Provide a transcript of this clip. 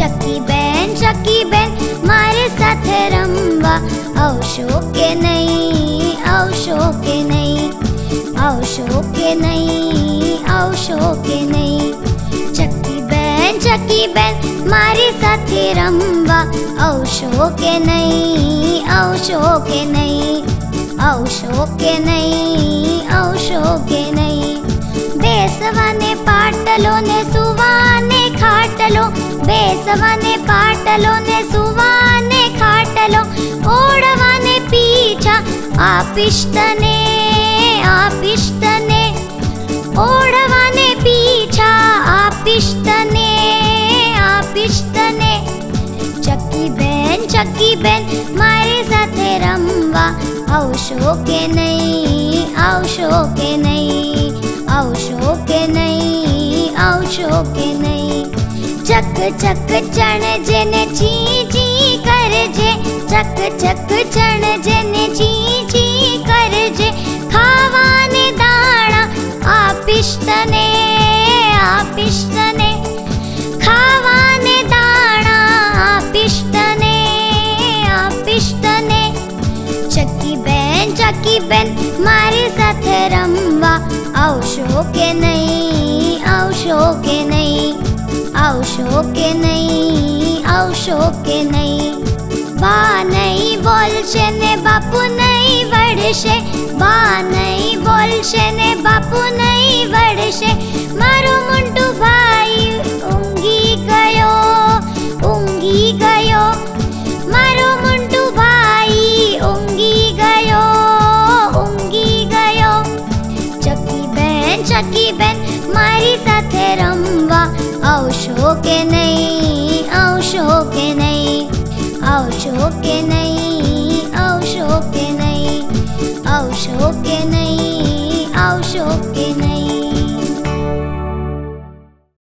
शक्की बहन शक्की बहन, मारे साथ रंबा। अवशो के नहीं अवशो के नहीं अवशो के नहीं अवशो के नहीं। चक्की बहन चक्की बहन, मारे साथ रंबा। अवशो के नहीं अवशो के नहीं अवशो के नहीं अवशो के नहीं। बेसवा ने पाटलो ने सू केसवाने पाटलो ने, सुवाने खाटलो, ओढ़वाने पीछा, आपिष्टने आपिष्टने, ओढ़वाने पीछा, आपिष्टने आपिष्टने। चक्की बहन चक्की बहन, मारे साथे रमवा आवशो के नहीं, आवशो के नहीं, आवशो के नहीं, आवशो के नहीं। चक चक चण जन जी जी कर जे। चक चक चण जन जी जी कर जे। खावाने दाणा आपिष्टने आपिष्टने। खावाने दाणा आपिष्टने आपिष्टने। चकी बेन चकी बेन, मारे साथ रंबा आवशो के नहीं शोके नाही अवशोके नहीं। बा नहीं बोल से ने बापू नहीं वड़ से बा नहीं बोल से ने बापू नहीं वड़ से मारो मुंटू भाई उंगी गयो उंगी गयो। मारो मुंटू भाई उंगी गयो उंगी गयो। चक्की बहन चक्की बहन, मारी साथे रमवा औशो के नहीं औशो के नहीं औशो के नहीं।